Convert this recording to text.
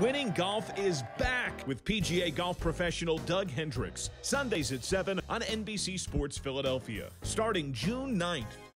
Winning golf is back with PGA golf professional Doug Hendricks. Sundays at 7 on NBC Sports Philadelphia. Starting June 9th.